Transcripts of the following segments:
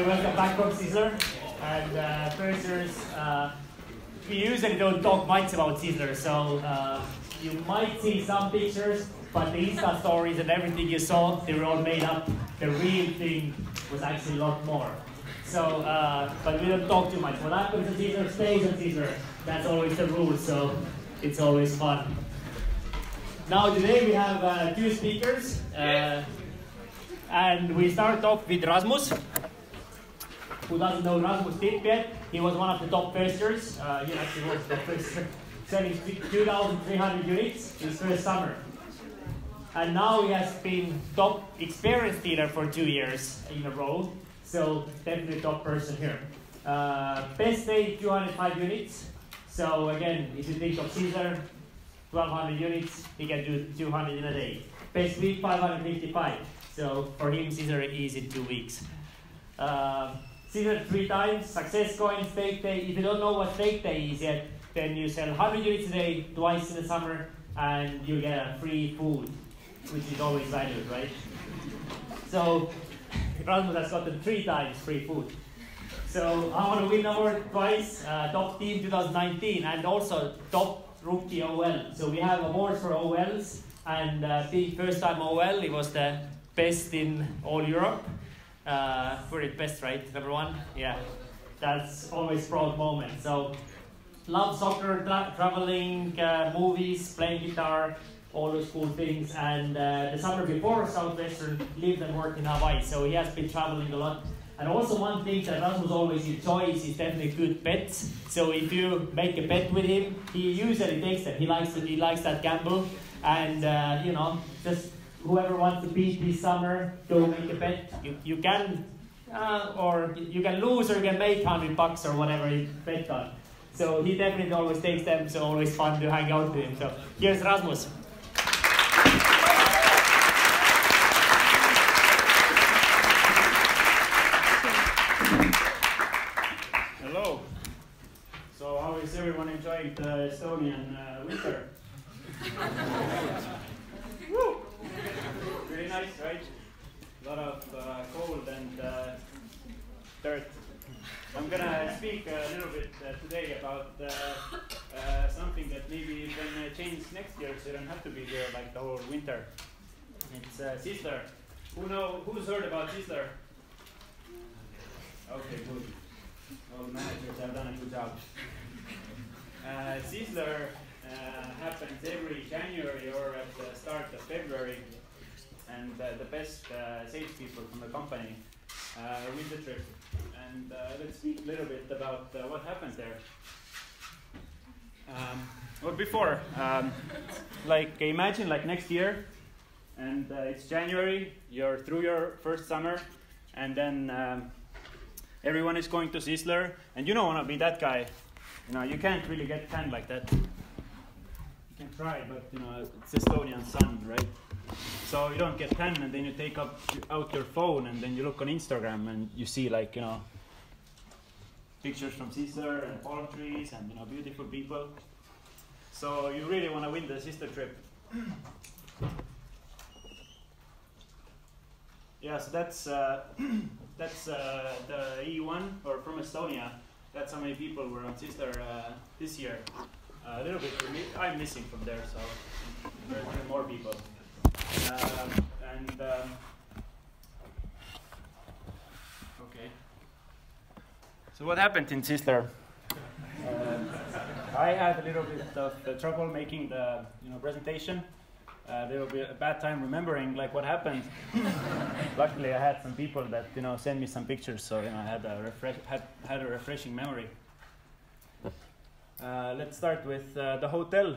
everybody, welcome back from Sizzler. And uh, firsters, uh, we usually don't talk much about Sizzler, so uh, you might see some pictures, but the Insta stories and everything you saw, they were all made up. The real thing was actually a lot more. So, uh, but we don't talk too much. What happens at Sizzler stays at Sizzler. That's always the rule, so it's always fun. Now today we have uh, two speakers. Uh, and we start off with Rasmus. Who doesn't know Rasmus Tipp yet? He was one of the top firsters. Uh, he actually was the first, selling 2,300 units his first summer. And now he has been top experienced dealer for two years in a row. So definitely top person here. Uh, best day 205 units. So again, if you think of Sizzler, 1200 units, he can do 200 in a day. Best week 555. So for him, Sizzler is in two weeks. Uh, Sizzler three times, success coin, steak day. If you don't know what steak day is yet, then you sell 100 units a day twice in the summer and you get a free food, which is always valued, right? So Rasmus has gotten three times free food. So I want to win award twice, uh, top team 2019, and also top rookie OL. So we have awards for OLs, and uh, first time OL, it was the best in all Europe. Uh, the best, right? Number one? Yeah. That's always proud moment. So, love soccer, tra- traveling, uh, movies, playing guitar, all those cool things. And uh, the summer before Southwestern lived and worked in Hawaii, so he has been traveling a lot. And also one thing that Rasmus always enjoys is definitely good bets. So if you make a bet with him, he usually takes them. He likes it, he likes that gamble, and uh, you know just whoever wants to beat this summer, go make a bet. You, you can, uh, or you can lose or you can make 100 bucks or whatever you bet on. So he definitely always takes them, so always fun to hang out with him. So here's Rasmus. Hello. So how is everyone enjoying the Estonian uh, winter? Woo! Very nice, right? A lot of uh, cold and uh, dirt. I'm gonna speak a little bit uh, today about uh, uh, something that maybe can uh, change next year, so you don't have to be here like the whole winter. It's uh, Sizzler. Who know? Who's heard about Sizzler? Okay, good. All the managers have done a good job. Uh, Sizzler uh, happens every January or at the start of February, and uh, the best uh, salespeople from the company uh, win the trip. And uh, let's speak a little bit about uh, what happens there. Um, well, before, um, like imagine like next year, and uh, it's January. You're through your first summer, and then um, everyone is going to Sizzler, and you don't want to be that guy. You know, you can't really get tan like that. You can try, but you know, it's Estonian sun, right? So you don't get tan, and then you take up out your phone, and then you look on Instagram, and you see like you know pictures from Sizzler and palm trees, and you know beautiful people. So you really want to win the Sizzler trip. Yeah, so that's uh, that's uh, the E1 or from Estonia. That's how many people were on Sizzler uh, this year. a little bit. I'm missing from there, so there's more people. Um, and um, okay. So what happened in Sizzler? I had a little bit of uh, trouble making the you know presentation. Uh, there will be a bad time remembering like what happened. Luckily, I had some people that you know send me some pictures, so you know I had a refresh had had a refreshing memory. Uh, let's start with uh, the hotel.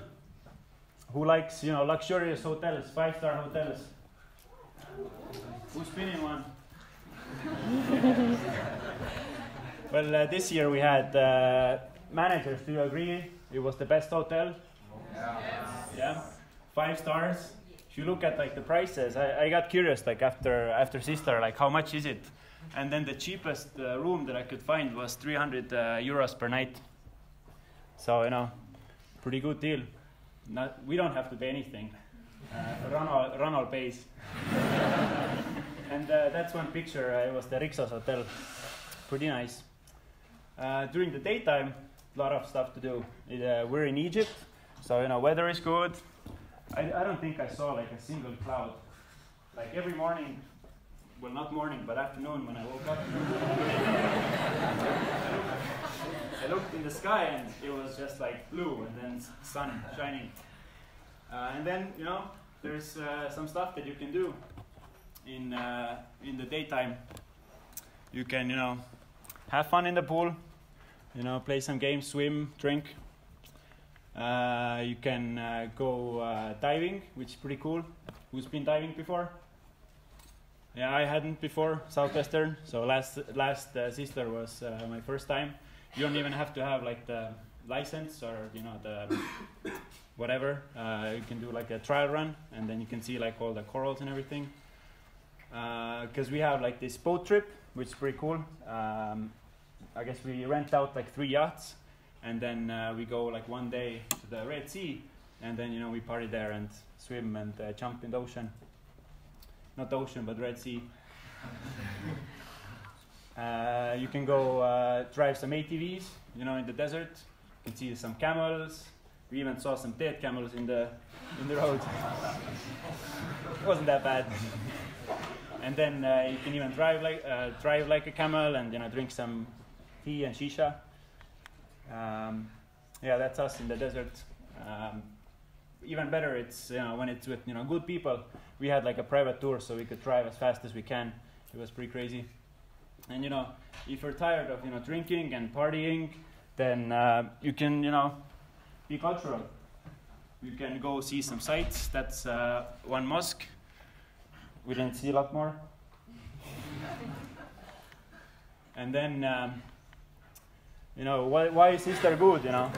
Who likes you know luxurious hotels, five star hotels? Who's been in one? well, uh, this year we had uh, managers. Do you agree? It was the best hotel. Yeah yeah. five stars. If you look at like the prices, I, I got curious like after after Sizzler, like how much is it? And then the cheapest uh, room that I could find was 300 uh, euros per night. So you know, pretty good deal. Not, we don't have to pay anything. Uh, Ronald, Ronald pays. and uh, that's one picture. Uh, it was the Rixos Hotel. pretty nice. Uh, during the daytime, lot of stuff to do. It, uh, we're in Egypt, so you know weather is good. I, I don't think I saw like a single cloud. Like every morning, well not morning, but afternoon when I woke up, I looked in the sky and it was just like blue and then sun shining. Uh, and then you know there's uh, some stuff that you can do in uh, in the daytime. You can you know have fun in the pool, you know play some games, swim, drink. Uh, you can uh, go uh, diving, which is pretty cool. Who's been diving before? Yeah, I hadn't before Southwestern. So last last uh, Sizzler was uh, my first time. You don't even have to have like the license or you know the whatever. Uh, you can do like a trial run, and then you can see like all the corals and everything. Because we have like this boat trip, which is pretty cool. Um, I guess we rent out like three yachts, and then uh, we go like one day to the Red Sea, and then you know we party there and swim and uh, jump in the ocean. Not the ocean, but Red Sea. Uh, you can go uh, drive some ATVs, you know, in the desert. You can see some camels. We even saw some dead camels in the in the road. it wasn't that bad. And then uh, you can even drive like uh, drive like a camel, and you know, drink some tea and shisha. Um, yeah, that's us in the desert. Um, even better, it's you know when it's with you know good people. We had like a private tour, so we could drive as fast as we can. It was pretty crazy. And you know, if you're tired of you know drinking and partying, then uh, you can you know be cultural. You can go see some sites. That's uh, one mosque. We didn't see a lot more. and then, um, you know, why, why is Sizzler good? You know,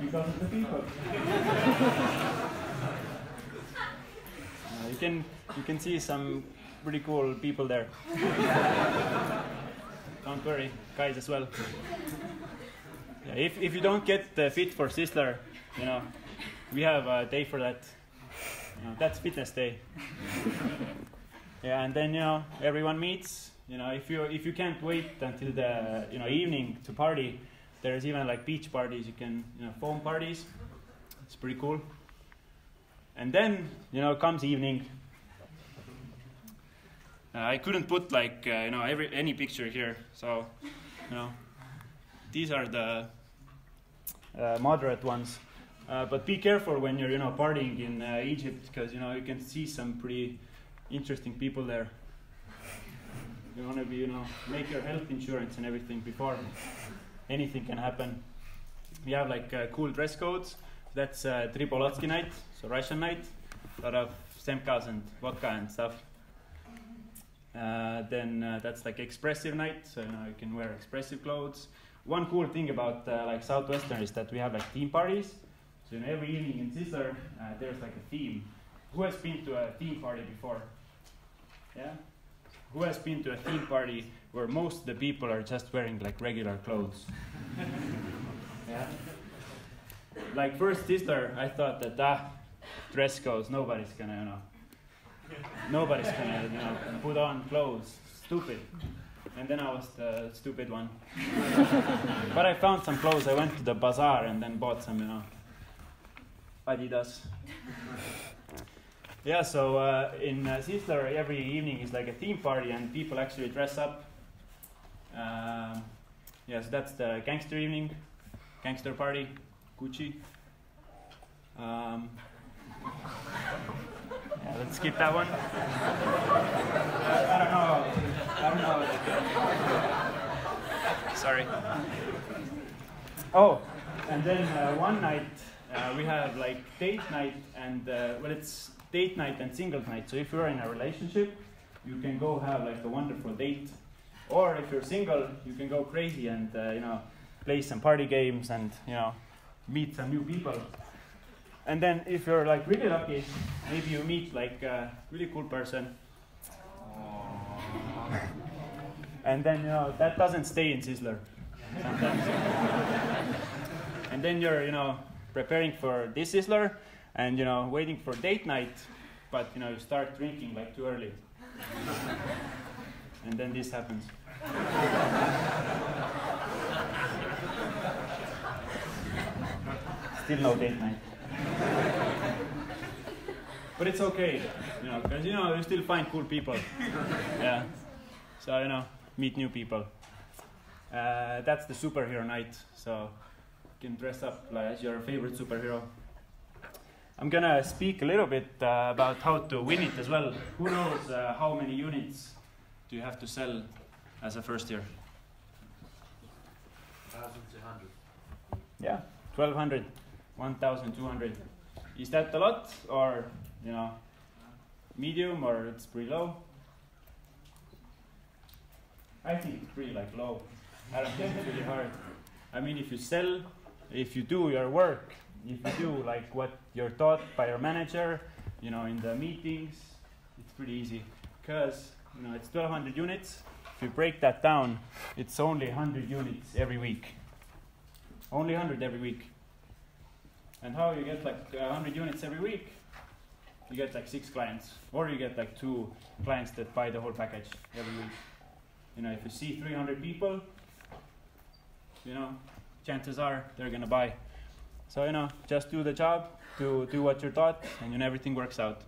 because of the people. You can you can see some pretty cool people there. don't worry, guys as well. Yeah, if if you don't get uh, fit for Sizzler, you know, we have a day for that. You know, that's fitness day. yeah, and then you know everyone meets. You know, if you if you can't wait until the you know evening to party, there's even like beach parties. You can you know foam parties. It's pretty cool. And then you know comes evening. Uh, I couldn't put like uh, you know every any picture here, so you know these are the uh, moderate ones. Uh, but be careful when you're you know partying in uh, Egypt because you know you can see some pretty interesting people there. You want to be you know make your health insurance and everything before anything can happen. We have like uh, cool dress codes. That's uh, Tripolotsky night, so Russian night. A lot of semkas and vodka and stuff. Uh, then uh, that's like expressive night, so you know you can wear expressive clothes. One cool thing about uh, like Southwestern is that we have like theme parties. So you know, every evening in Sizzler, uh, there's like a theme. Who has been to a theme party before? Yeah. Who has been to a theme party where most of the people are just wearing like regular clothes? yeah. Like first Sizzler, I thought that ah, dress codes, nobody's gonna you know Nobody's gonna you know, put on clothes. Stupid. And then I was the stupid one. but I found some clothes. I went to the bazaar and then bought some, you know, Adidas. Yeah, so uh, in uh, Sizzler, every evening is like a theme party and people actually dress up. Um, yes, that's the gangster evening, gangster party, Gucci. Um, yeah, let's skip that one. I, I don't know. I don't know. Sorry. Oh, and then uh, one night uh, we have like date night and uh, well, it's date night and single night. So if you're in a relationship, you can go have like a wonderful date, or if you're single, you can go crazy and uh, you know play some party games and you know meet some new people. And then if you're like really lucky, maybe you meet like a really cool person. And then you know that doesn't stay in Sizzler sometimes. and then you're you know preparing for this Sizzler and you know waiting for date night, but you know you start drinking like too early. and then this happens. Still no date night. but it's okay, you know, because you know you still find cool people. yeah. So you know, meet new people. Uh, that's the superhero night. So you can dress up like as your favorite superhero. I'm gonna speak a little bit uh, about how to win it as well. Who knows uh, how many units do you have to sell as a first year? 1,200. Yeah, 1200, 1200. Is that a lot or, you know, medium or it's pretty low? I think it's pretty like low. I don't think it's really hard. I mean, if you sell, if you do your work, if you do like what you're taught by your manager, you know, in the meetings, it's pretty easy. Because, you know, it's 1200 units. If you break that down, it's only 100 units every week. Only 100 every week. And how you get like 100 units every week? You get like six clients, or you get like two clients that buy the whole package every week. You know, if you see 300 people, you know, chances are they're gonna buy. So you know, just do the job, do do what you're taught, and then everything works out.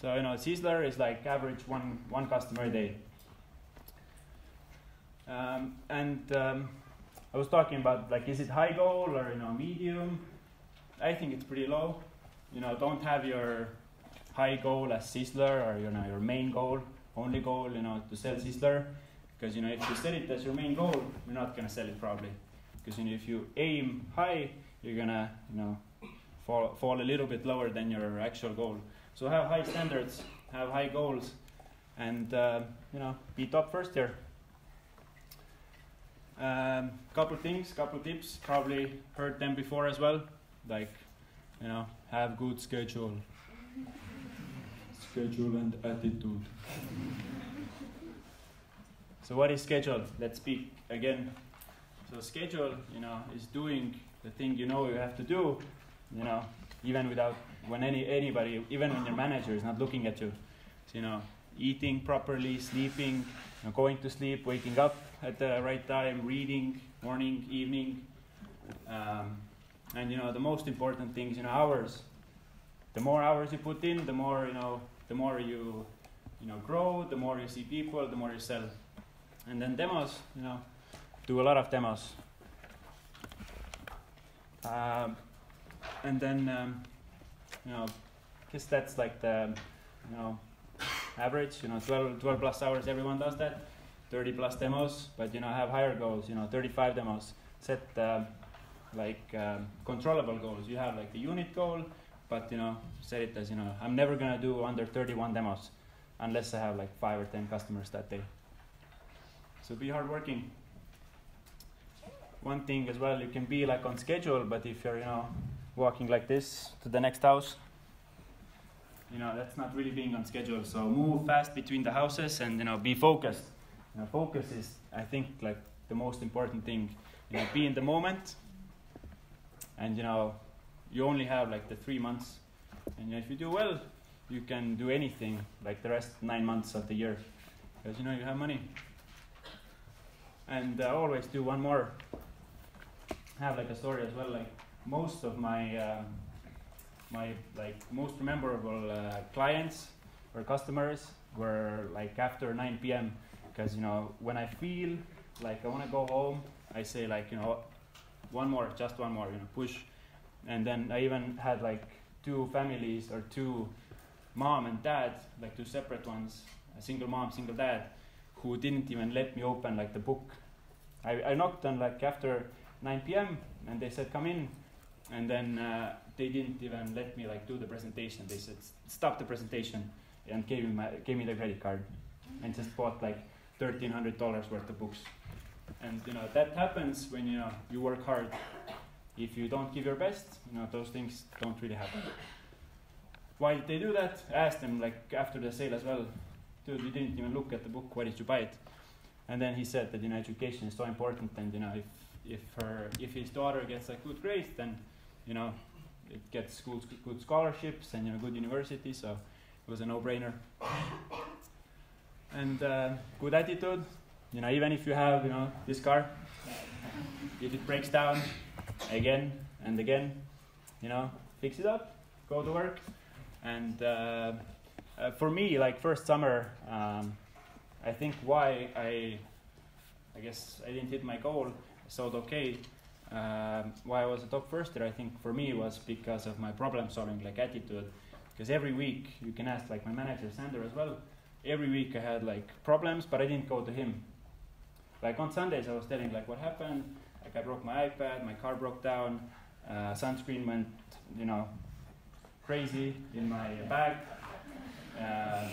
So you know, Sizzler is like average one one customer a day. Um, and um, I was talking about like, is it high goal or you know medium? I think it's pretty low. You know, don't have your high goal as Sizzler or you know your main goal, only goal you know to sell Sizzler, because you know if you set it as your main goal, you're not gonna sell it probably. Because you know if you aim high, you're gonna you know fall fall a little bit lower than your actual goal. So have high standards, have high goals, and uh, you know be top first here. Um, couple things, couple tips. Probably heard them before as well. Like, you know, have good schedule. Schedule and attitude. So what is schedule? Let's speak again. So schedule, you know, is doing the thing you know you have to do. You know, even without when any anybody, even when your manager is not looking at you. So, you know, eating properly, sleeping, you know, going to sleep, waking up at the right time, reading, morning, evening. Um, and you know, the most important things, you know, hours. The more hours you put in, the more you know, the more you, you know, grow. The more you see people, the more you sell. And then demos, you know, do a lot of demos. Um, and then, um, you know, guess that's like the, you know, average. You know, 12, 12 plus hours. Everyone does that. 30 plus demos, but you know, have higher goals. You know, 35 demos. Set uh, like um, controllable goals. You have like the unit goal, but you know, set it as you know, I'm never gonna do under 31 demos unless I have like five or 10 customers that day. So be hardworking. One thing as well, you can be like on schedule, but if you're you know walking like this to the next house, you know that's not really being on schedule. So move fast between the houses and you know be focused. You know, focus is I think like the most important thing. You know, be in the moment, and you know you only have like the three months, and if you do well, you can do anything like the rest nine months of the year, because you know you have money. And uh, always do one more. Have like a story as well. Like most of my um, my like most memorable uh, clients or customers were like after 9 p.m. because you know when I feel like I want to go home, I say like you know one more, just one more, you know push, and then I even had like two families or two mom and dad, like two separate ones, a single mom, single dad, who didn't even let me open like the book. I, I knocked on like after 9 p.m. and they said come in, and then uh, they didn't even let me like do the presentation. They said stop the presentation and gave me my, gave me the credit card and just bought like thirteen hundred dollars worth of books. And you know that happens when you know you work hard. If you don't give your best, you know those things don't really happen. Why did they do that? I asked them like after the sale as well. Dude, you didn't even look at the book. Why did you buy it? And then he said that you know education is so important, and you know if if her if his daughter gets a good grade, then you know it gets schools good scholarships and you know good university. So it was a no-brainer. and uh, good attitude. You know, even if you have you know this car, if it breaks down again and again, you know, fix it up, go to work. And uh, uh, for me, like first summer, um, I think why I, I guess I didn't hit my goal. Thought okay. Um, why I was a top firster, I think for me was because of my problem solving like attitude. Because every week you can ask like my manager Sander as well. Every week I had like problems, but I didn't go to him. Like on Sundays I was telling like what happened. Like I broke my iPad, my car broke down, uh, sunscreen went, you know, crazy in my bag, uh,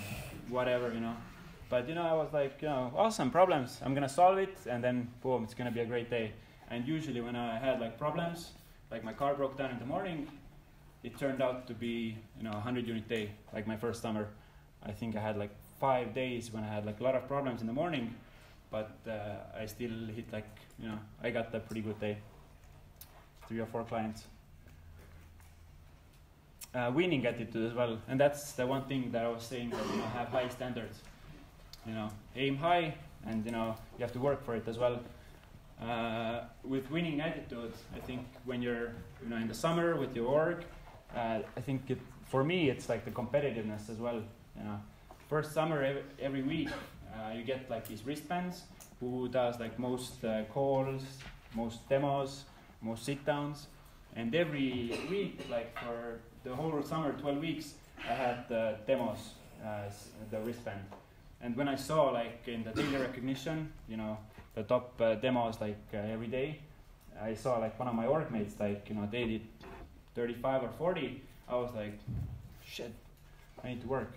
whatever, you know. But you know, I was like, you know, awesome problems. I'm gonna solve it, and then boom, it's gonna be a great day. And usually, when I had like problems, like my car broke down in the morning, it turned out to be, you know, a 100 unit day, like my first summer. I think I had like five days when I had like a lot of problems in the morning, but uh, I still hit like, you know, I got a pretty good day. Three or four clients. Uh, winning attitude as well, and that's the one thing that I was saying that you know have high standards. You know, aim high, and you know you have to work for it as well. Uh, with winning attitude, I think when you're you know in the summer with your work, uh, I think it, for me it's like the competitiveness as well. You know, first summer every, every week uh, you get like these wristbands. Who does like most uh, calls, most demos, most sit downs, and every week, like for the whole summer, 12 weeks, I had the demos, uh, the wristband. And when I saw like in the daily recognition, you know, the top uh, demos like uh, every day, I saw like one of my workmates, like, you know, they did 35 or 40. I was like, shit, I need to work.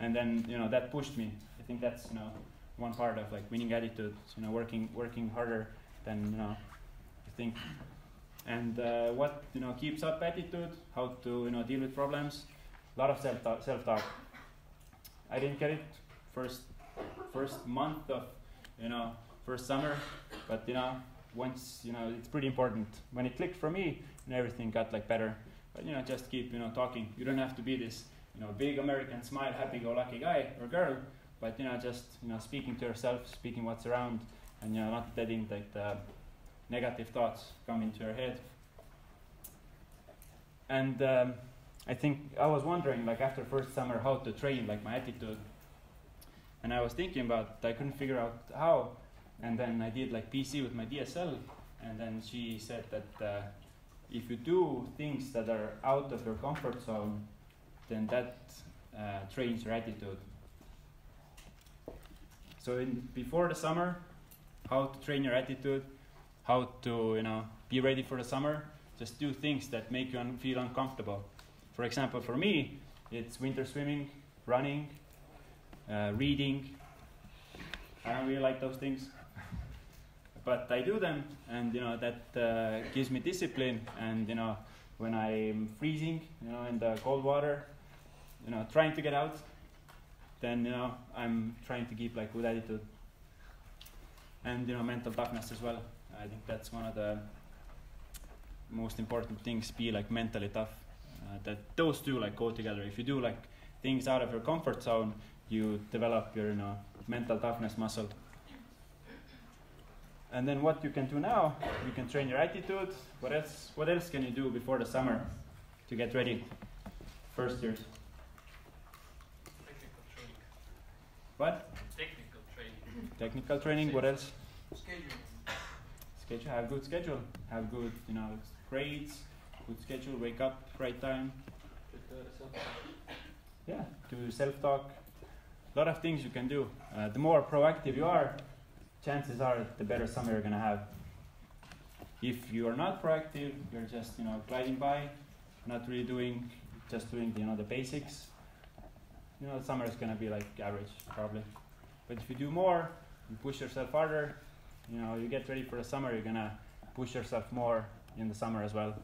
And then, you know, that pushed me. I think that's, you know, one part of like winning attitude, you know, working, working harder than, you know, I think and uh, what you know keeps up attitude, how to you know deal with problems, a lot of self self talk. I didn't get it first first month of you know first summer, but you know once you know it's pretty important. When it clicked for me, and everything got like better. But you know just keep you know talking. You don't have to be this you know big American smile, happy-go-lucky guy or girl, but you know just you know speaking to yourself, speaking what's around, and you know not letting like the negative thoughts come into your head. And um, I think I was wondering, like after first summer, how to train like my attitude. And I was thinking about, I couldn't figure out how. And then I did like PC with my DSL, and then she said that uh, if you do things that are out of your comfort zone, then that uh, trains your attitude. So in, before the summer, how to train your attitude, how to you know be ready for the summer. Just do things that make you un- feel uncomfortable. For example, for me, it's winter swimming, running, uh, reading. I don't really like those things, but I do them, and you know that uh, gives me discipline. And you know when I'm freezing, you know in the cold water, you know trying to get out, then you know I'm trying to keep like good attitude and you know mental toughness as well. I think that's one of the most important things. Be like mentally tough. Uh, that those two like go together. If you do like things out of your comfort zone, you develop your you know mental toughness muscle. And then what you can do now, you can train your attitude. What else? What else can you do before the summer to get ready? First years. Technical training. What? Technical training. Technical training. What else? Schedule. Schedule. Have good schedule. Have good, you know, grades. Good schedule. Wake up right time. Yeah. Do self-talk. A lot of things you can do. Uh, the more proactive you are, chances are the better summer you're gonna have. If you are not proactive, you're just you know gliding by, not really doing, just doing you know the basics. You know, the summer is gonna be like average probably. But if you do more, you push yourself harder. You know, you get ready for the summer. You're gonna push yourself more in the summer as well.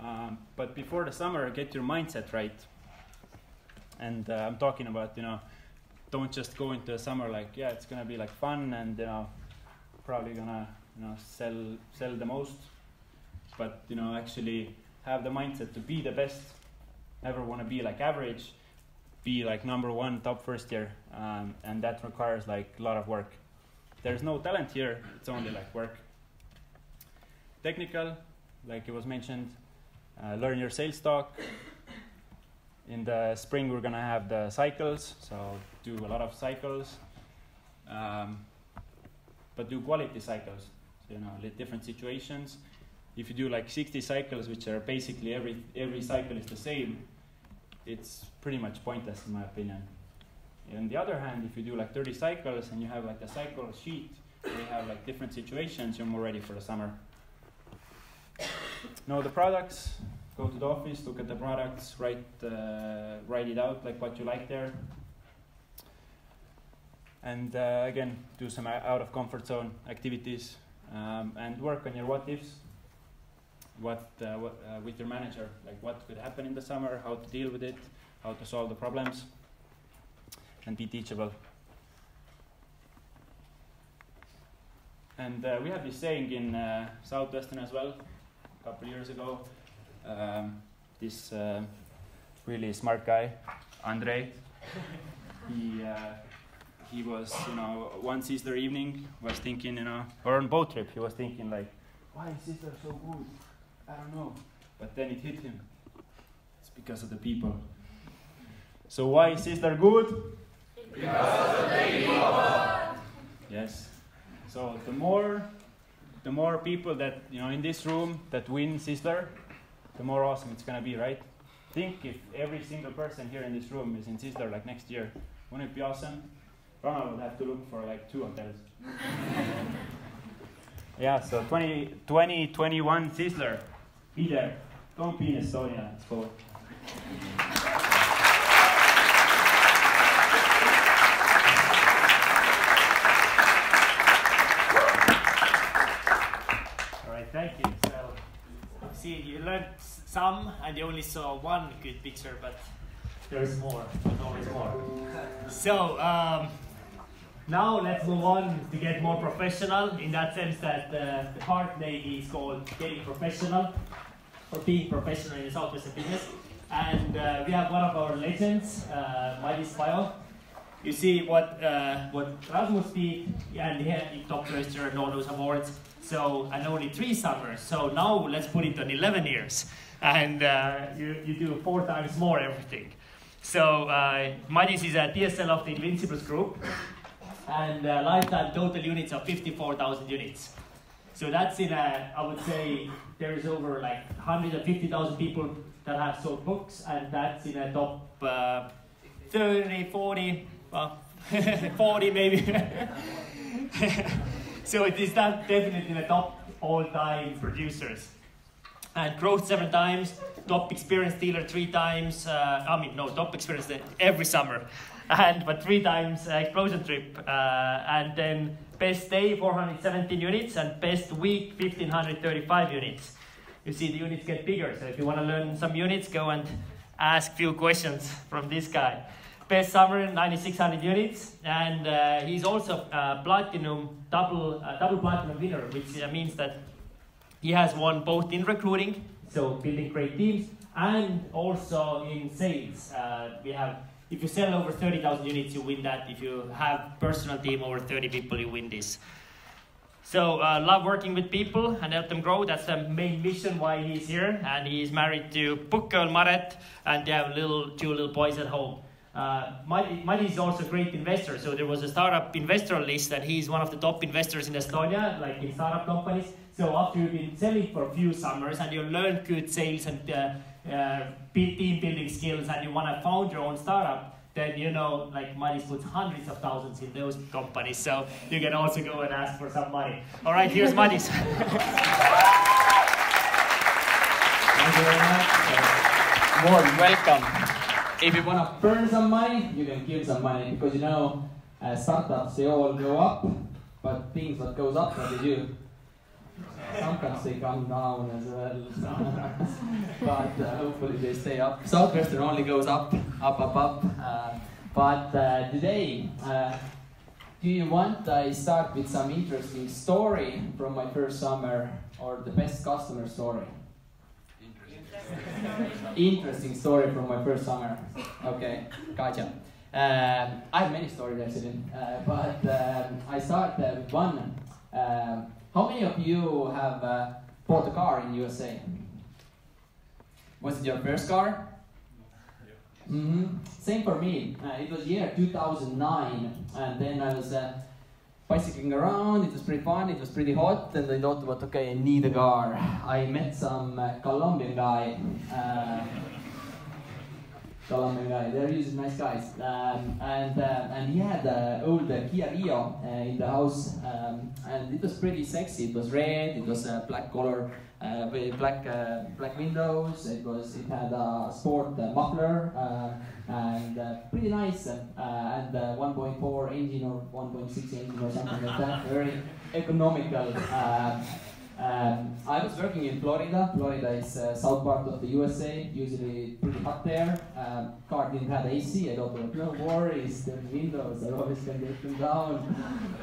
Um, but before the summer, get your mindset right. And uh, I'm talking about you know, don't just go into the summer like yeah, it's gonna be like fun and you know, probably gonna you know sell sell the most. But you know, actually have the mindset to be the best. Never want to be like average. be like number one top first year, um, and that requires like a lot of work. There's no talent here; it's only like work. Technical, like it was mentioned, uh, learn your sales talk. In the spring, we're gonna have the cycles, so do a lot of cycles, um, but do quality cycles. So, you know, different situations. If you do like 60 cycles, which are basically every every cycle is the same, it's pretty much pointless in my opinion. On the other hand, if you do like 30 cycles and you have like a cycle sheet you have like different situations, you're more ready for the summer. Know the products, go to the office, look at the products, write uh, write it out like what you like there. And uh, again, do some out of comfort zone activities um, and work on your what ifs. What, uh, what uh, with your manager, like what could happen in the summer, how to deal with it, how to solve the problems, and be teachable. And uh, we have this saying in uh, Southwestern as well, a couple years ago. Um, this uh, really smart guy, Andre, he he was, you know, one Sizzler evening was thinking, you know, or on boat trip, he was thinking like, why is Sizzler so good? I don't know. But then it hit him. It's because of the people. So why is Sizzler good? Yes. So the more the more people that you know in this room that win Sizzler, the more awesome it's gonna be, right? Think if every single person here in this room is in Sizzler like next year, wouldn't it be awesome? Ronald would have to look for like two hotels. yeah, so 20, 2021 Sizzler, be there. Don't be in Estonia, it's cool. All right, thank you. So, see, you learned some, and you only saw one good picture, but there's more. There's always more. So, um, now let's move on to get more professional. In that sense, that uh, the part maybe is called getting professional or being professional in the Southwestern business. And uh, we have one of our legends, uh, Madis. You see what uh, what Rasmus did, and he had top firster and all those awards. So and only three summers. So now let's put it on 11 years, and uh, you you do four times more everything. So uh, is a TSL of the Invincibles group, and uh, lifetime total units of 54,000 units. So that's in a, I would say there is over like 150,000 people that have sold books, and that's in a top uh, 30, 40, well, 40 maybe. so it is that definitely in the top all-time producers. And growth seven times, top experience dealer three times. Uh, I mean, no, top experience every summer, and but three times uh, explosion trip, uh, and then best day 417 units and best week 1535 units. You see, the units get bigger. So if you want to learn some units, go and ask few questions from this guy. Best summer 9600 units, and uh, he's also a platinum double double platinum winner, which uh, means that he has won both in recruiting, so building great teams, and also in sales. We have, if you sell over 30,000 units, you win that. If you have personal team over 30 people, you win this. So uh, love working with people and help them grow. That's the main mission why he's here. And he's married to Pukkgirl Maret, and they have little two little boys at home. Uh, Mati is also a great investor. So there was a startup investor list, and he's one of the top investors in Estonia, like in startup companies. So after you've been selling for a few summers and you learn good sales and uh, uh, team building skills, and you want to found your own startup, then you know, like Madis puts hundreds of thousands in those companies. So you can also go and ask for some money. All right, here's Madis. Thank you very much. Uh, Warm welcome. If you want to burn some money, you can give some money because you know uh, startups they all go up, but things that goes up, what they do. Sometimes they come down as well, but uh, hopefully they stay up. Southwestern only goes up, up, up, up. Uh, but uh, today, uh, do you want I start with some interesting story from my first summer or the best customer story? Interesting story from my first summer. Okay, gotcha. Um, I have many stories actually, uh, but um, I start uh, with one. Um, how many of you have uh, bought a car in USA? Was it your first car? Mm-hmm. Same for me. Uh, it was year 2009, and then I was uh, bicycling around. It was pretty fun. It was pretty hot, and I thought okay, I need a car. I met some uh, Colombian guy. Uh, Colombian guy. They're usually nice guys, um, and uh, and he had an old uh, Kia Rio uh, in the house, um, and it was pretty sexy. It was red. It was a black color uh, with black uh, black windows. It was it had a sport uh, muffler uh, and uh, pretty nice uh, and uh, 1.4 engine or 1.6 engine or something like that. Very economical. Um, I was working in Florida. Florida is uh, south part of the USA. Usually pretty hot there. Um, car didn't have AC. I thought, no worries. The windows are always can get them down.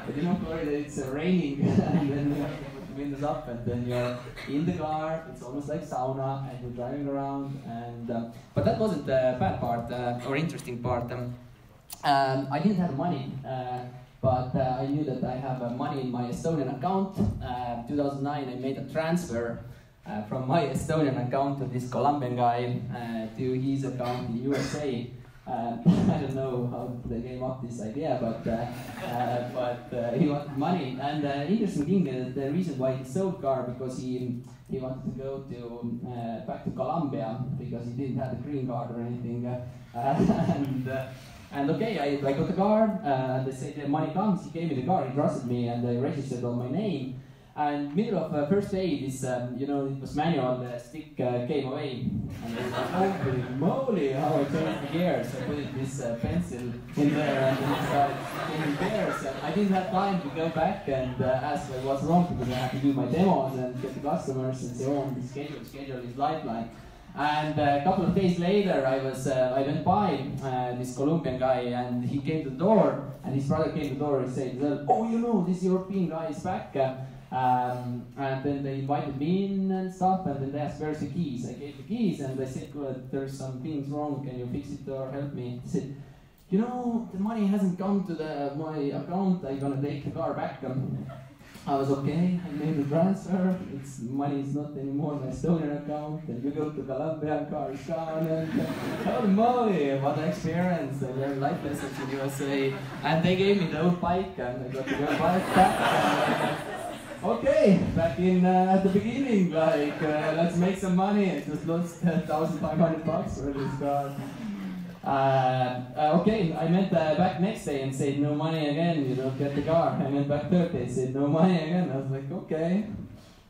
But you know, Florida it's uh, raining, and then you to put the windows up, and then you're in the car. It's almost like sauna, and you're driving around. And um, but that wasn't the bad part uh, or interesting part. Um, um, I didn't have money. Uh, but uh, I knew that I have uh, money in my Estonian account. Uh, 2009, I made a transfer uh, from my Estonian account to this Colombian guy uh, to his account in USA. Uh, I don't know how they came up this idea, but but he wanted money. And uh, interesting thing, the reason why he sold car because he he wanted to go to back to Colombia because he didn't have a green card or anything. And and okay, I, I got the car, uh, and they say the money comes, he gave me the car, he trusted me, and they registered on my name. And middle of uh, first day, this, um, you know, it was manual, the stick uh, came away. And I was like, holy moly, how I changed the gears. I put this uh, pencil in there, and it started I didn't have time to go back and uh, ask uh, what's wrong, because I had to do my demos and get the customers and say, oh, the schedule, schedule is lifeline. And uh, a couple of days later, I was uh, I went by uh, this Colombian guy, and he came to the door, and his brother came to the door and said, well, "Oh, you know, this European guy is back." Uh, um, and then they invited me in and stuff, and then they asked, "Where's the keys?" I gave the keys, and they said, well, "There's some things wrong. Can you fix it or help me?" He said, "You know, the money hasn't come to the my account. I'm gonna take the car back." I was okay. I made the transfer. It's money is not anymore in my Estonian account. And you go to Colombia, car gone. And uh, holy moly, what an experience! I learned life lessons in USA. And they gave me the old bike, and I got the old bike back. Uh, okay, back in uh, at the beginning, like uh, let's make some money. I just lost uh, thousand five hundred bucks for this car. Uh, uh, okay, I went uh, back next day and said no money again. You don't get the car. I went back third day, said no money again. I was like, okay,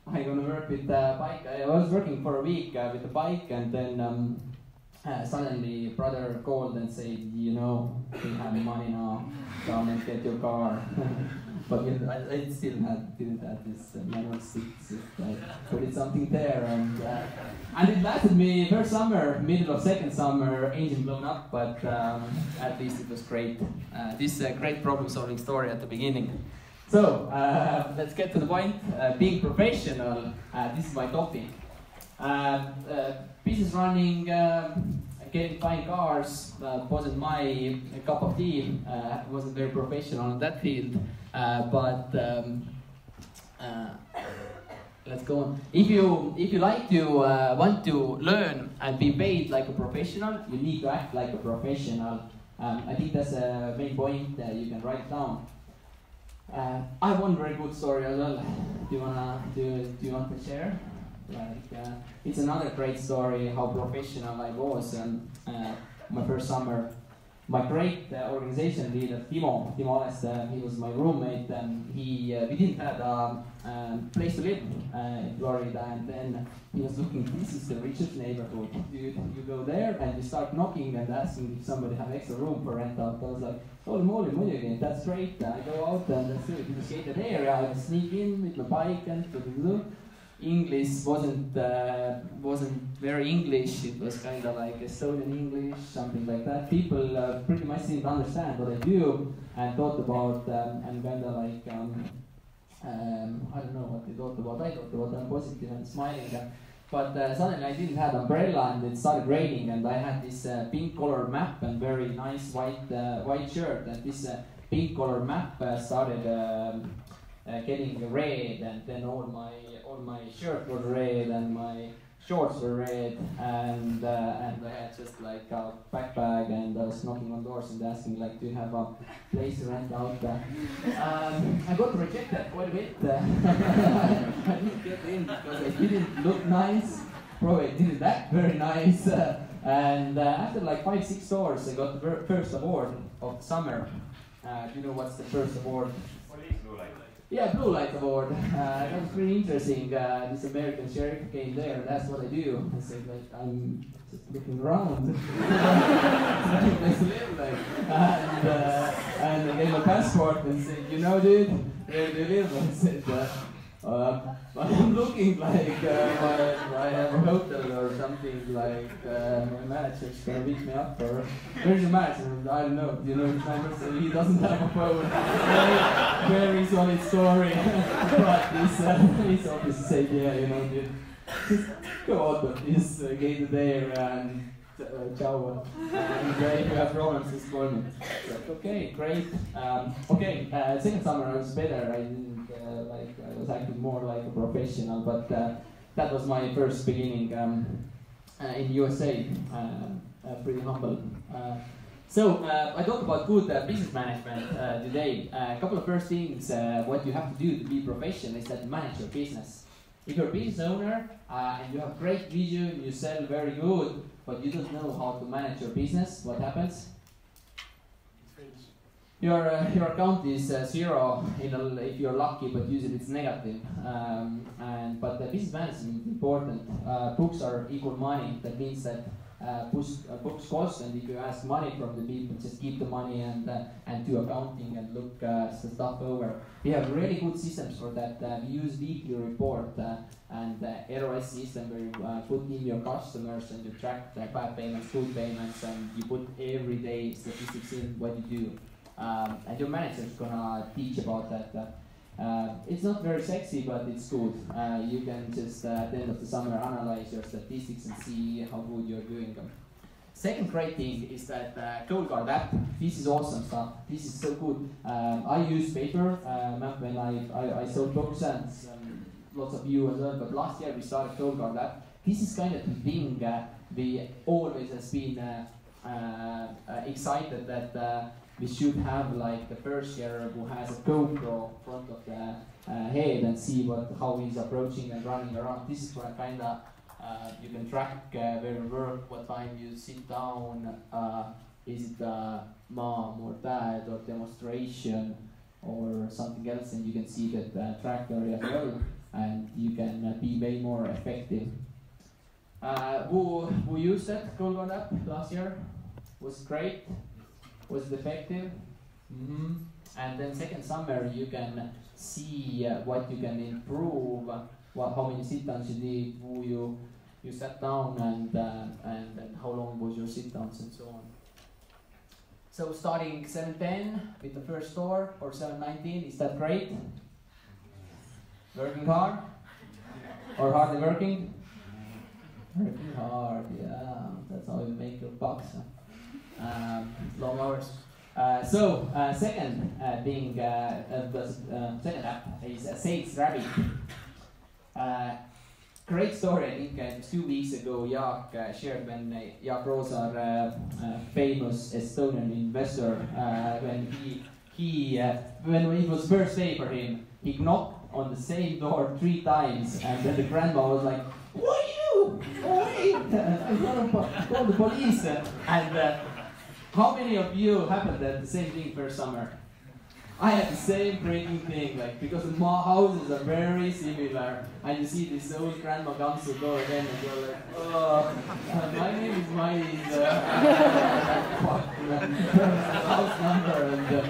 I'm gonna work with the bike. I was working for a week uh, with the bike, and then um, uh, suddenly brother called and said, you know, we have money now. Come and get your car. but you know, I, I still had didn't have this uh, manual seats. I put it something there, and uh, and it lasted me first summer, middle of second summer, engine blown up, but um, at least it was great. Uh, this is uh, great problem-solving story at the beginning. So uh, let's get to the point. Uh, being professional, uh, this is my topic. Uh, uh, business running, fine cars uh, wasn't my cup of tea. Uh, wasn't very professional in that field, uh, but. Um, uh, let's go on. If you if you like to uh, want to learn and be paid like a professional, you need to act like a professional. Um, I think that's a main point that you can write down. Uh, I have one very good story as well. Do you wanna do, do you want to share? Like uh, it's another great story how professional I was and uh, my first summer. My great uh, organization leader Timo Timo uh, he was my roommate and he uh, we didn't have a um, place to live uh, in Florida and then he was looking this is the richest neighborhood. You, you go there and you start knocking and asking if somebody have extra room for rent out. I was like, holy moly, muidugi, that's great. I go out and do it in the gated area. I sneak in with my bike and do English wasn't uh, wasn't very English. It was kind of like Estonian English, something like that. People uh, pretty much didn't understand what I do and thought about um, and kind of like um, um, I don't know what they thought about. I thought about I'm positive and smiling. But uh, suddenly I didn't have umbrella and it started raining and I had this uh, pink color map and very nice white uh, white shirt and this uh, pink color map started um, getting red and then all my all my shirt was red and my shorts were red and uh, and I had just like a backpack and I was knocking on doors and asking like do you have a place to rent out um, I got rejected quite a bit. I didn't get in because I didn't look nice. Probably didn't act very nice. And uh, after like five six stores I got the first award of the summer. Uh, do you know what's the first award yeah, Blue Light Award. Uh, that was pretty interesting. Uh, this American sheriff came there, and that's what I do. I said, like, I'm just looking around. live, like. And, uh, and I gave a passport and said, you know, dude, where do you live? I said, uh, uh, I'm looking like uh, I, have a hotel or something like uh, my manager's gonna reach me up or where's your manager? I don't know. You know his he doesn't have a phone. Very, very solid story. but this uh, he's obviously said, yeah, you know, just go out of this uh, gate there and uh, ciao. You have just call me. Like, okay, great. Um, okay, uh, second summer I was better. I didn't uh, like I was acting more like a professional, but uh, that was my first beginning um, in USA. Uh, pretty humble. So uh, I talked about good uh, business management uh, today. A couple of first things what you have to do to be professional is that manage your business. If you're a business owner uh, and you have great vision, you sell very good, but you don't know how to manage your business, what happens? Your, uh, your account is uh, zero a, if you're lucky, but usually it's negative. Um, and but the business management is important. Uh, books are equal money. That means that uh, books, uh, books and if you ask money from the people, just keep the money and uh, and do accounting and look uh, stuff over. We have really good systems for that. Uh, we use weekly report uh, and uh, system where you put in your customers and you track the bad payments, good payments, and you put everyday statistics in what you do. Um, and your manager is gonna teach about that. Uh, it's not very sexy, but it's good. Uh, you can just uh, at the end of the summer analyze your statistics and see how good you're doing. Second great thing is that uh, Gold Guard app. This is awesome stuff. This is so good. Um, I use paper um, when I, I, I sold books and um, lots of you as well. But last year we started Gold Guard app. This is kind of the thing we always has been uh, uh, uh, excited that we should have like the first year who has a GoPro in front of the uh, head and see what how he's approaching and running around. This is what kind of uh, you can track uh, where you work, what time you sit down. Uh, is it uh, mom or dad or demonstration or something else, and you can see that uh, track area well, and you can uh, be way more effective. Who who used that Gold Guard app last year? Was great? Was it effective? hmm And then second summer you can see uh, what you can improve, what how many sit downs you did, who you you sat down, and uh, and and how long was your sit downs and so on. So starting 710 with the first store or 719, is that great? Working hard? Or hardly working? Working hard, yeah. That's how you make your bucks. Um, long hours. Uh, so, uh, second uh, being, uh, uh, the uh, second app is uh, Sales Rabbit. Great story, I think two weeks ago Jaak shared when uh, Jaak uh, famous Estonian investor, when he, he when it was first day for him, he knocked on the same door three times, and then the grandma was like, "What are you? Wait! I gotta call the police." And how many of you happened that the same thing first summer? I had the same breaking thing, like because the houses are very similar, and you see this old grandma comes to door again, and you're like, oh, my name is Miley, uh, house number, and uh,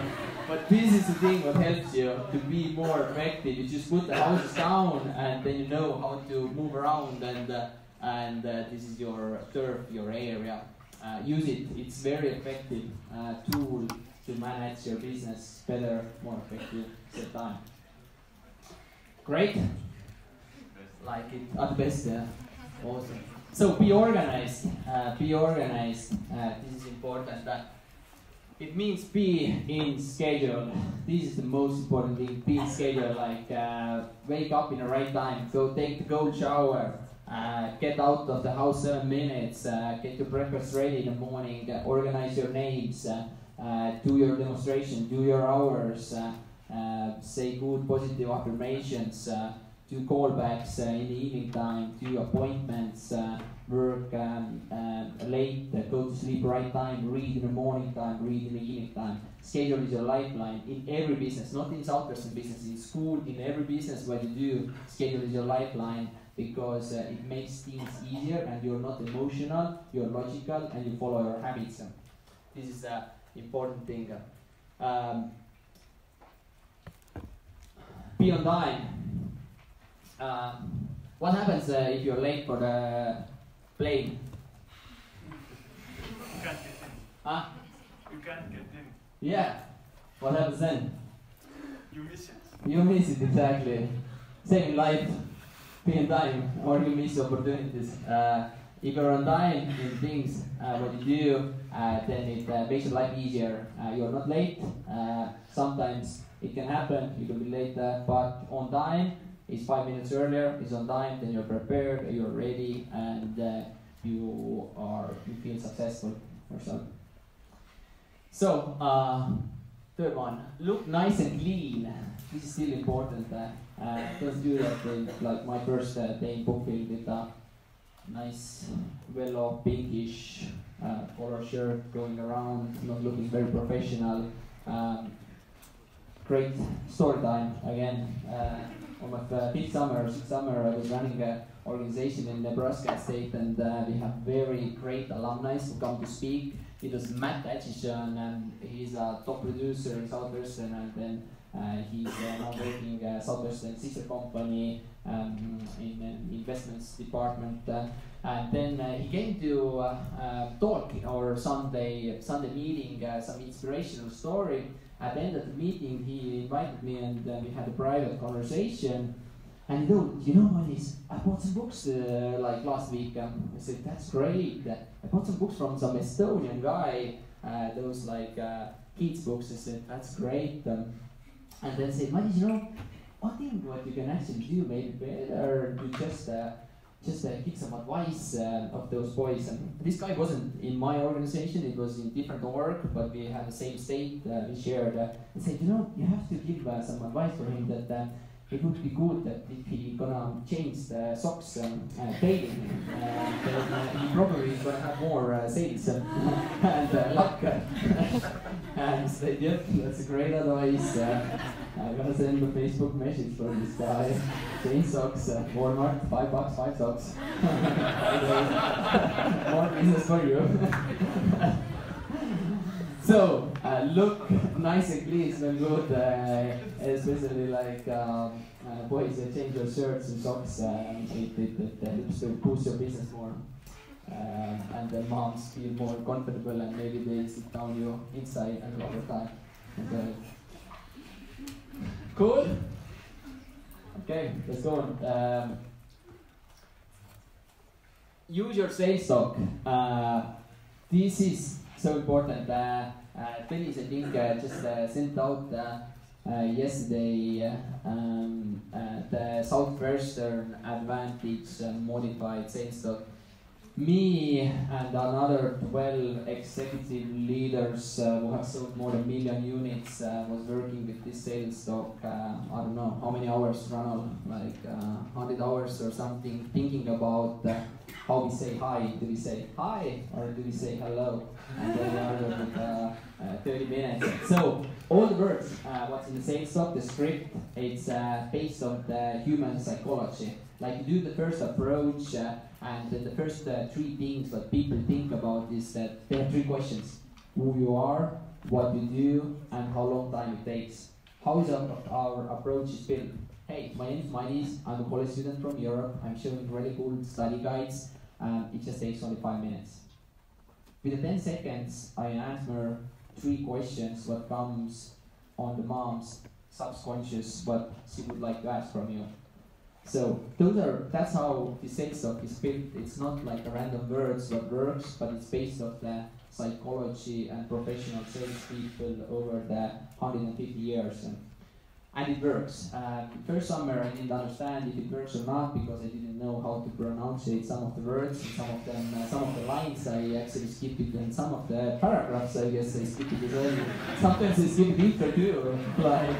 but this is the thing what helps you to be more effective. You just put the houses down, and then you know how to move around, and uh, and uh, this is your turf, your area. Uh, use it. It's very effective uh, tool to manage your business better, more effective, save time. Great. Like it at best, yeah. Awesome. So be organized. Uh, be organized. Uh, this is important. That it means be in schedule. This is the most important thing. Be in schedule. Like uh, wake up in the right time. Go take the cold shower. Uh, get out of the house seven minutes. Uh, get your breakfast ready in the morning. Uh, organize your names. Uh, uh, do your demonstration. Do your hours. Uh, say good positive affirmations. Do callbacks in the evening time. Do appointments. Work um, late. Go to sleep right time. Read in the morning time. Read in the evening time. Schedule is your lifeline in every business, not in Southwestern business, in school, in every business what you do. Schedule is your lifeline because uh, it makes things easier and you're not emotional, you're logical, and you follow your habits. This is an important thing. Um, be on time. Uh, what happens uh, if you're late for the plane? You can't get in. Huh? You can't get in. Yeah. What happens then? You miss it. You miss it exactly. Same life. On time or you miss opportunities. Uh, if you're on time in things, uh, what you do, uh, then it uh, makes your life easier. Uh, you're not late. Sometimes it can happen, you can be late, but on time is five minutes earlier, is on time, then you're prepared, you're ready, and you are you feel successful or so. So, third one, look nice and clean. This is still important. Uh, uh, don't that in, like my first day in Bookfield with a nice, yellow, pinkish uh, color shirt going around, not looking very professional. Um, great story time again. Uh, on my fifth summer, summer, I was running an organization in Nebraska State, and uh, we have very great alumni who come to speak. It was Matt Atchison, and he's a top producer in Southwestern, and then he's uh, now working uh, Southwestern sister company um, in an investments department. Uh, and then he came to talk or Sunday Sunday meeting, some inspirational story. At the end of the meeting, he invited me and we had a private conversation. And he goes, you know what is, I bought some books uh, like last week. Um, I said, that's great. I bought some books from some Estonian guy, uh, those like uh, kids books. I said, that's great. Um, and then say, you know, I think what you can actually do maybe better to just uh, just uh, give some advice uh, of those boys. And this guy wasn't in my organization; it was in different org, but we had the same state. Uh, we shared. Uh, and said, you know, you have to give uh, some advice for him that. Uh, it would be good that if he gonna change the socks um, uh, daily, uh, then uh, he probably gonna have more uh, sales uh, and uh, luck. and said, yep, that's a great advice. Uh, I'm gonna send a Facebook message for this guy. Change socks, uh, Walmart, five bucks, five socks. More business for you. So, uh, look nice and clean, smell good, uh, especially like um, uh, boys that change your shirts and socks. Uh, it, it, it helps to boost your business more. Um, and then moms feel more comfortable and maybe they sit down you inside and all the time. Uh, cool? Okay, let's go on. Um, use your sales talk. Uh, this is so important. Uh, uh, I think, just uh, sent out uh, yesterday um, the Southwestern Advantage modified sales talk. Me and another 12 executive leaders who have sold more than a million units was working with this sales talk. I don't know how many hours, Ronald, like uh, 100 hours or something, thinking about how we say hi. Do we say hi or do we say hello? And then we are with uh, uh, 30 minutes. So all the words, uh, what's in the sales talk, the script, it's uh, based on the human psychology. Like you do the first approach, uh, and the first uh, three things that people think about is that there are three questions: who you are, what you do, and how long time it takes. How is our, our approach is built? Hey, my name is Madis. I'm a college student from Europe. I'm showing really cool study guides. and it just takes only five minutes. With the 10 seconds, I answer three questions what comes on the mom's subconscious, what she would like to ask from you. So those are that's how the sales talk is built. It's not like a random words that works, but it's based off the psychology and professional salespeople over the 150 years. And, and it works. Um, first summer I didn't understand if it works or not because I didn't know how to pronounce it. Some of the words, some of them, uh, some of the lines I actually skipped it, and some of the paragraphs I guess I skipped it as well. Sometimes I skipped intro too. Like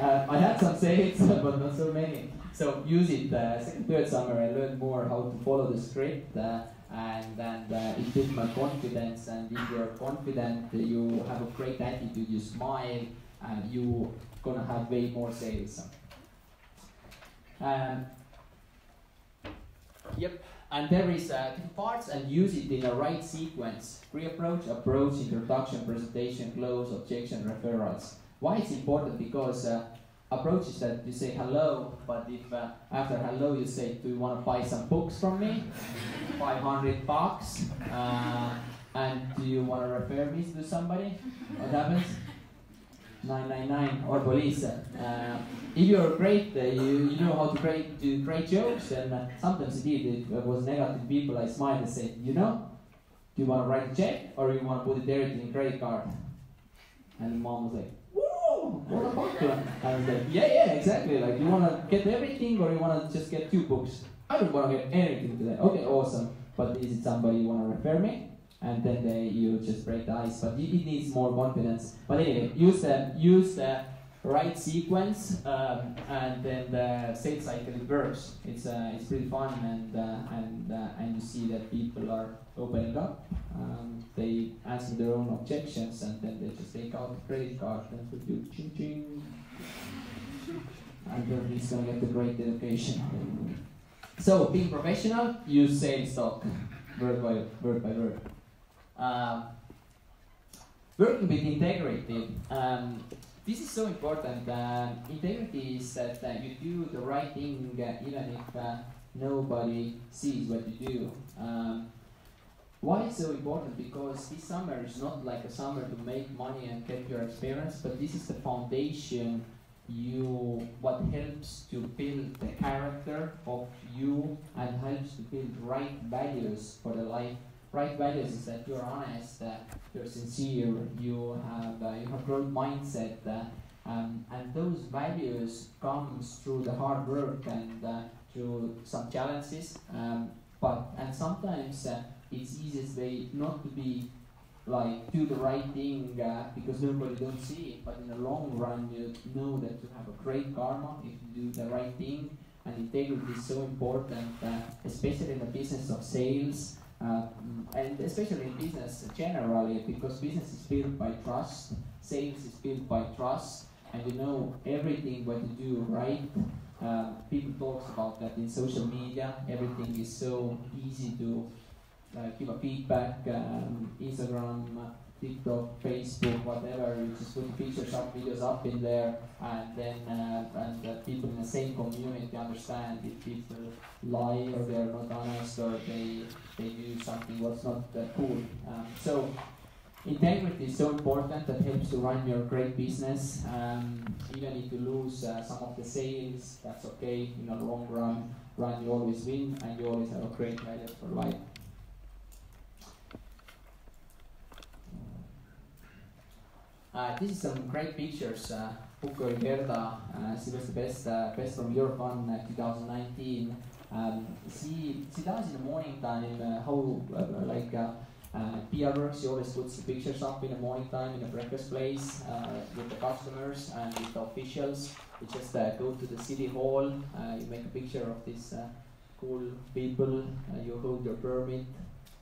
uh, I had some sales, but not so many. So use it. Uh, second, third summer I learned more how to follow the script. Uh, and and uh, it built my confidence. And if you're confident, you have a great attitude, you smile, and you're gonna have way more sales. Um, yep, and there is uh, parts and use it in a right sequence. Pre-approach, approach, introduction, presentation, close, objection, referrals. Why it's important? Because uh, approach is that you say hello, but if uh, after hello you say, do you want to buy some books from me? 500 bucks. Uh, and do you want to refer me to somebody? What happens? 999 or police. Uh, if you're great, uh, you, you know how to create, do great jokes, and uh, sometimes indeed it was negative people, I smiled and said, you know, do you want to write a check or you want to put it directly in credit card? And mom was like, whoa, what that? And I was like, yeah, yeah, exactly. Like, you want to get everything or you want to just get two books? I don't want to get anything today. Okay, awesome. But is it somebody you want to refer me? And then they, you just break the ice. But it, needs more confidence. But anyway, use the use the right sequence, um, and then the sales cycle works. It's uh, it's pretty fun, and uh, and uh, and you see that people are opening up. Um, they answer their own objections, and then they just take out the credit card and put you ching ching, and then he's gonna get the great education. So being professional, use sales talk, word by word by word. Um, working with integrity. Um, this is so important. Uh, integrity is that you do the right thing uh, even if uh, nobody sees what you do. Um, why it's so important? Because this summer is not like a summer to make money and get your experience, but this is the foundation you what helps to build the character of you and helps to build right values for the life right values is that you're honest, uh, you're sincere, you have uh, you have growth mindset, uh, um, and those values comes through the hard work and uh, through some challenges. Um, but and sometimes uh, it's easiest way not to be like do the right thing uh, because nobody don't see it. But in the long run, you know that you have a great karma if you do the right thing. And integrity is so important, especially in the business of sales. Uh, and especially in business generally, because business is built by trust, sales is built by trust, and you know everything what you do right. Uh, people talks about that in social media. Everything is so easy to uh, give a feedback. Um, Instagram, TikTok, Facebook, whatever. You just put pictures up, videos up in there, and then uh, and uh, people in the same community understand if people lie or they're not honest or they they do something what's not uh, cool. Um, so integrity is so important that helps to run your great business. Um, even if you lose uh, some of the sales, that's okay. In the long run, run you always win, and you always have a great value for life. Uh, this is some great pictures. Uh, Pucco Gerda, uh, she was the best, uh, best from Europe One uh, 2019. Um, she, she does in the morning time uh, how uh, like uh, uh, PR works. She always puts the pictures up in the morning time in the breakfast place uh, with the customers and with the officials. You just uh, go to the city hall. Uh, you make a picture of these cool people. You hold your permit,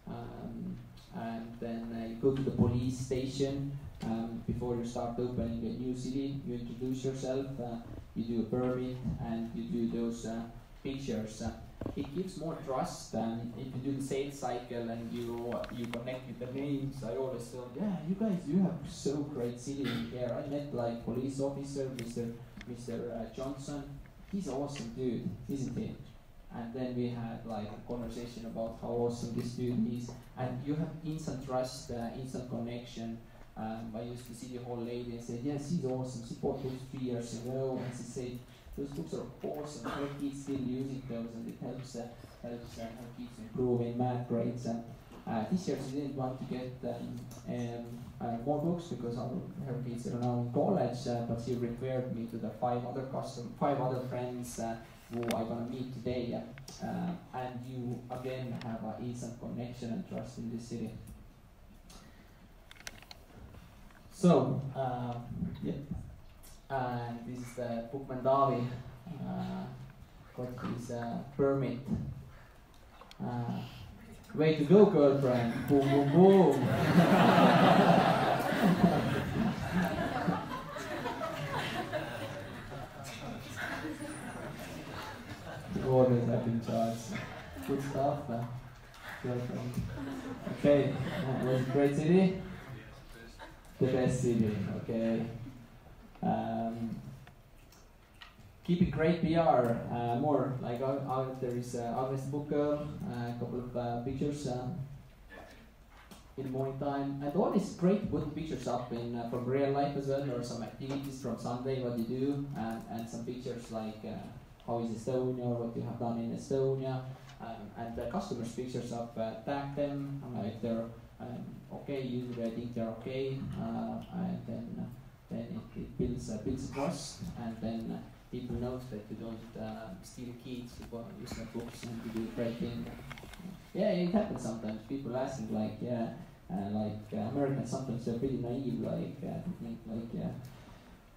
um, and then you go to the police station um, before you start opening a new city, you introduce yourself, uh, you do a permit, and you do those uh, pictures. Uh, it gives more trust than if you do the sales cycle and you you connect with the names. I always thought, yeah, you guys, you have so great city here. I met like police officer, Mr. Mr. Uh, Johnson. He's awesome dude, isn't he? And then we had like a conversation about how awesome this dude is, and you have instant trust, uh, instant connection. Um, I used to see the whole lady and said, yes, he's awesome. She bought those three years ago. And she said, those books are awesome. Her kids still using those, and it helps uh, helps uh, her kids improve in math grades. And uh, this year she didn't want to get um, um, uh, more books because our, her kids are now in college, uh, but she referred me to the five other custom, five other friends uh, who I'm gonna meet today. Uh, and you again have an instant connection and trust in this city. So, uh, yep. And this is the Bookman Davi uh, got his uh, permit. Uh, way to go, girlfriend! Boom, boom, boom! orders have been charged. Good stuff, man. Girlfriend. Okay, uh, was great city? The best city, okay. Um, keep it great PR. Uh, more like uh, uh, there is uh, Agnes Booker, a couple of uh, pictures uh, in morning time, and always great putting pictures up in uh, from real life as well, or some activities from Sunday, what you do, and, and some pictures like uh, how is Estonia, or what you have done in Estonia, um, and the customers' pictures up. Tag them if they're um, okay. Think they're okay, uh, and then. Then it, it builds uh, builds trust, and then people know that you don't uh, steal kids, you go use their books, and you do thing. Yeah, it happens sometimes. People asking like, yeah, uh, like Americans sometimes they're pretty naive, like think like, yeah.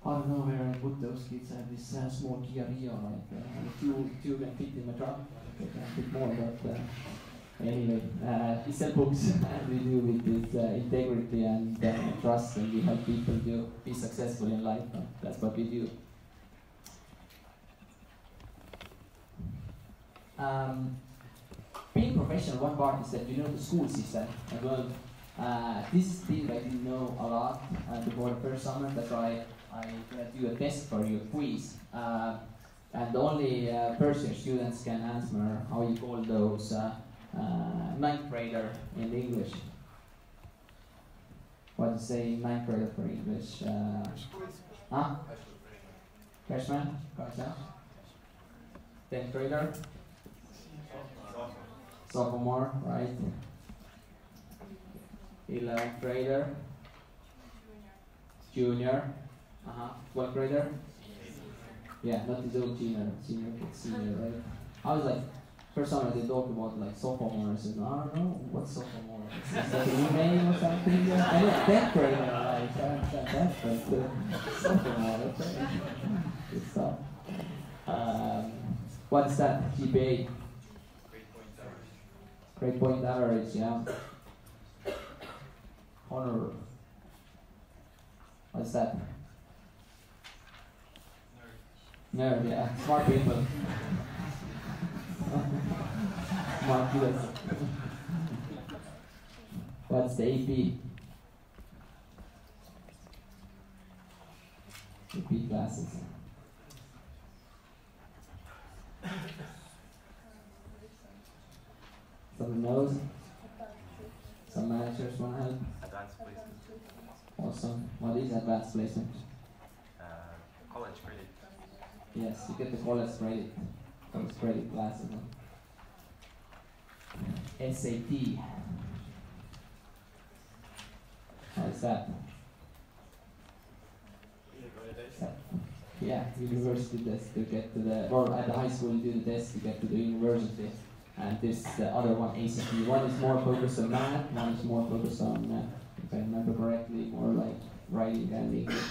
I don't know where I put those kids. I have this uh, small Kia Rio, like uh, two, two can fit in my truck. Can fit more, but uh, Anyway, uh, sell books we do with this uh, integrity and uh, trust and we help people to be successful in life. Uh, that's what we do. Um, being professional, one part is that you know the school system as well. Uh, this is thing I didn't know a lot uh, before the first summer. That's why I gonna do a test for you, quiz. Uh, and only uh, students can answer how you call those uh, ninth grader in English. What to say ninth grader for English? Uh, huh? Freshman? Tenth grader? Sophomore, right? Eleventh grader? Junior? Uh huh. What grader? Yeah, not the old junior, senior, senior, right? I was like, First time they talk about like sophomore, I don't know, what's sophomore? Is that a name or something? I know grade, like, sophomore, okay. Good stuff. Um, what's that? GPA? Grade point average, yeah. Honor. What's that? Nerd, yeah. Smart people. Marvelous. What's the AP? AP classes. Someone knows? Some managers want help? Advanced placement. Awesome. What is advanced placement? Uh, college credit. Yes, you get the college credit. College credit classes. huh? SAT. How's that? Yeah, university test to get to the, or at the high school you do the test to get to the university. And this the other one, ACT. One is more focused on math, one is more focused on, uh, if I remember correctly, more like writing and English.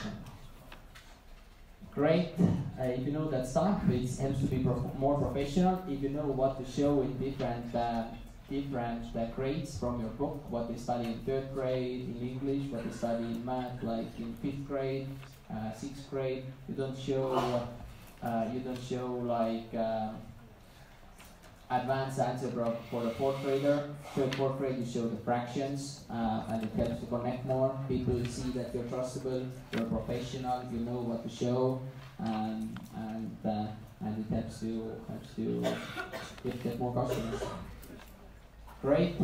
Great. Uh, if you know that stuff, it helps to be prof- more professional. If you know what to show in different uh, different uh, grades from your book, what they study in third grade in English, what they study in math, like in fifth grade, uh, sixth grade. You don't show uh, you don't show like uh, advanced algebra for the fourth grader. Third, fourth grade, you show the fractions, uh, and it helps to connect more. People see that you're trustable, you're professional, you know what to show, um, and uh, and it helps to helps to get more customers. Great.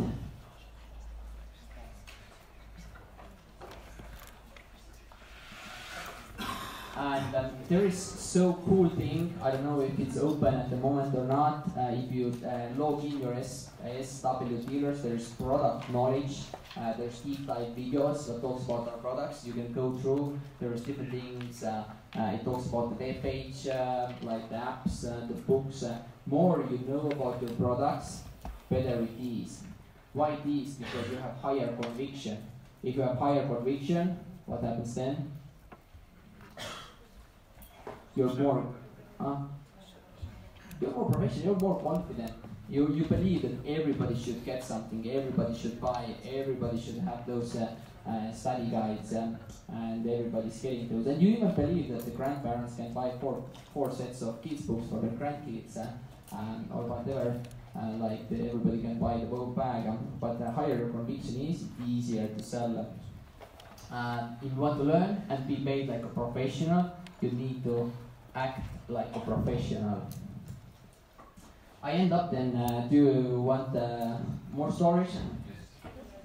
And um, there is so cool thing. I don't know if it's open at the moment or not. Uh, if you uh, log in your S, SW dealers, there's product knowledge. Uh, there's deep dive videos that talks about our products. You can go through. There's different things. Uh, uh, it talks about the web page, uh, like the apps, the books. Uh, more you know about your products, better it is. Why it is? Because you have higher conviction. If you have higher conviction, what happens then? You're more, huh? You're more professional. You're more confident. You you believe that everybody should get something. Everybody should buy. Everybody should have those uh, uh, study guides, um, and everybody's getting those. And you even believe that the grandparents can buy four four sets of kids books for their grandkids, uh, um, or whatever. Uh, like the, everybody can buy the Vogue bag, um, but the higher your conviction is, easier to sell. Uh, if you want to learn and be made like a professional, you need to act like a professional. I end up then, uh, do you want uh, more stories?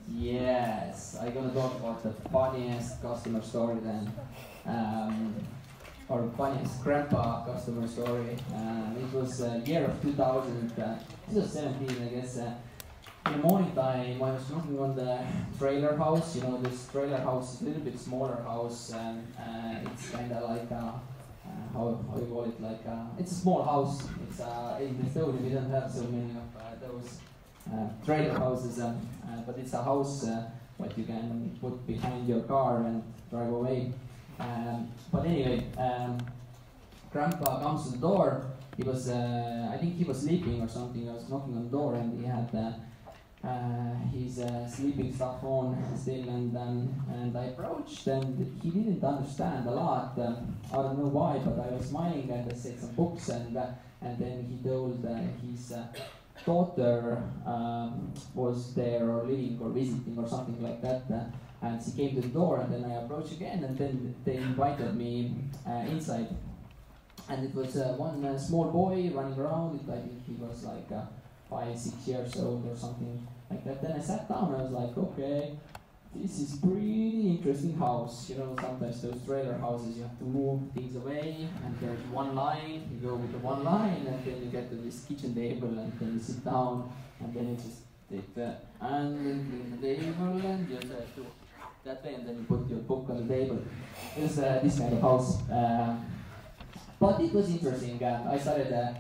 Yes, I'm gonna talk about the funniest customer story then. Um, or funniest grandpa customer story. Uh, it was uh, year of 2000, uh, 2017 I guess. Uh, in the morning time, I was knocking on the trailer house. You know, this trailer house is a little bit smaller house, and uh, it's kind of like a, uh, how how you call it? Like uh, it's a small house. It's uh, in Estonia we don't have so many of uh, those uh, trailer houses, uh, but it's a house uh, what you can put behind your car and drive away. Um, but anyway, um, Grandpa comes to the door. He was, uh, I think he was sleeping or something. I was knocking on the door and he had. Uh, his uh, sleeping stuff on still, and um, and I approached, and he didn't understand a lot. Um, I don't know why, but I was smiling and I said some books, and uh, and then he told uh, his uh, daughter um, was there or living or visiting or something like that. Uh, and she came to the door, and then I approached again, and then they invited me inside. And it was one small boy running around. I think he was like uh, five, six years old or something like that. Then I sat down. And I was like, okay, this is pretty interesting house. You know, sometimes those trailer houses you have to move things away, and there's one line. You go with the one line, and then you get to this kitchen table, and then you sit down, and then you just take that and then the table, and you just do that way, and then you put your book on the table. It's uh, this kind of house. Uh, but it was interesting. Uh, I started. Uh,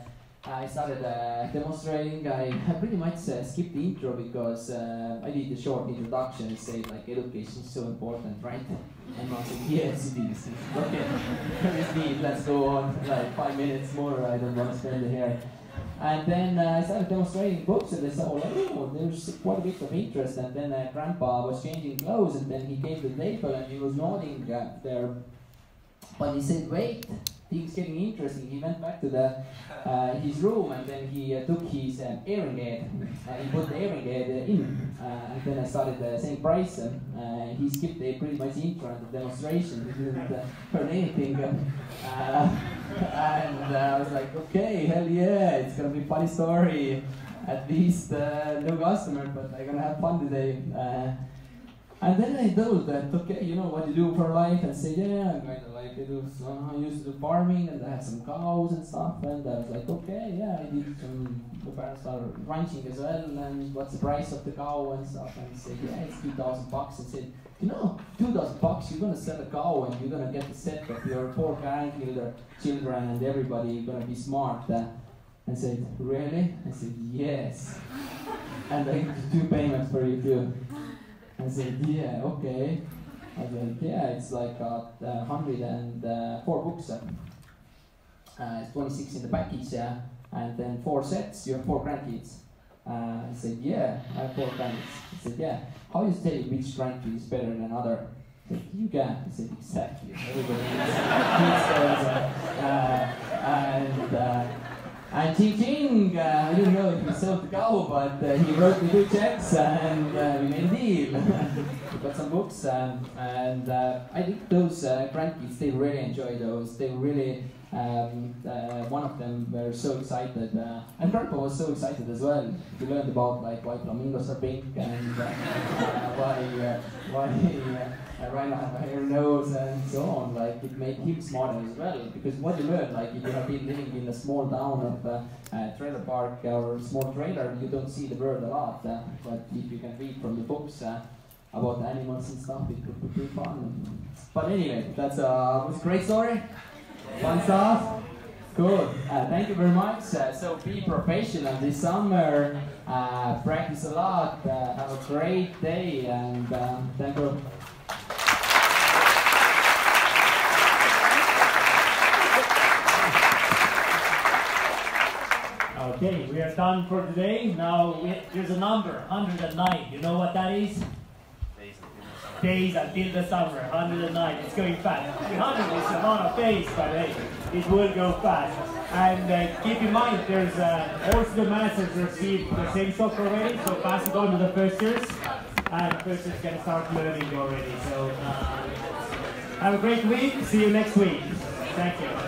I started uh, demonstrating. I, I pretty much uh, skipped the intro because uh, I did the short introduction and said like education is so important, right? And I said yes it is. Okay, it's neat. Let's go on. Like five minutes more. I don't want to spend here. And then uh, I started demonstrating books, and they saw like, oh, there's quite a bit of interest. And then uh, Grandpa was changing clothes, and then he came to the table and he was nodding there. But he said, wait, things getting interesting. He went back to the uh, his room and then he uh, took his um, hearing aid. Uh, he put the hearing aid uh, in, uh, and then I started uh, saying price. And he skipped the pretty much intro and the demonstration. He didn't heard anything. And I was like, okay, hell yeah, it's gonna be funny story. At least no customer, but I'm gonna have fun today. And then I told that, okay, you know what you do for life, and say, yeah, I'm kind of like, I do, some, I used to do farming, and I had some cows and stuff, and I was like, okay, yeah, I did some, my parents are ranching as well, and what's the price of the cow and stuff, and he said, yeah, it's 2,000 bucks, and said, you know, 2,000 bucks, you're gonna sell a cow, and you're gonna get the set of your poor grandchildren, children, and everybody, you're gonna be smart. Uh, and said, really? I said, yes. and I do payments for you too. I said, yeah, okay. I said, yeah, it's like uh, 104 books. Uh, uh, it's 26 in the package, uh, and then four sets, you have four grandkids. Uh, I said, yeah, I have four grandkids. I said, yeah, how you tell which grandkid is better than other? I said, you can. I said, exactly. Everybody those. Uh, and uh, and Ching Ching, uh, I didn't know if he sold the cow, but uh, he wrote me two checks and uh, we made a deal. got some books and, and uh, I think those uh, grandkids, they really enjoy those. They really, um, uh, one of them were so excited. Uh, and Grandpa was so excited as well. We learned about like why flamingos are pink and uh, uh, why, uh, why uh, Ryan have a hair nose and so on. Like it made him smarter as well. Because what you learn, like if you have been living in a small town of uh, uh, trailer park or small trailer, you don't see the world a lot. Uh, but if you can read from the books uh, about animals and stuff, it could be pretty fun. But anyway, that's uh, a great story. Fun stuff. Cool. Uh, thank you very much. Uh, so be professional this summer. Uh, practice a lot. Uh, have a great day, and um, thank you. Okay, we are done for today. Now there's a number, 109. You know what that is? Days until the summer. Days the summer, 109. It's going fast. 300 is a lot of days, but hey, it will go fast. And uh, keep in mind, there's uh, also the masters received the same stock already, so pass it on to the first years. And first years can start learning already. So uh, have a great week. See you next week. Thank you.